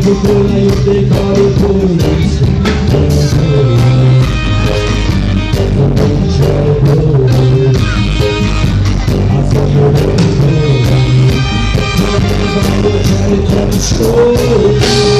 drowning. I'm pecado I'm Show.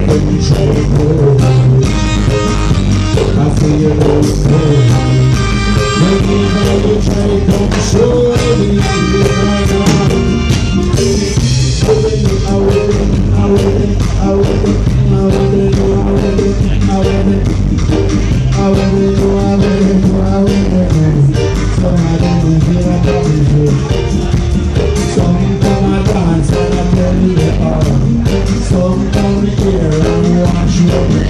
i Maybe, maybe, try to show me Thank.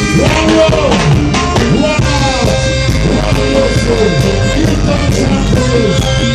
Wow! Wow! Wow!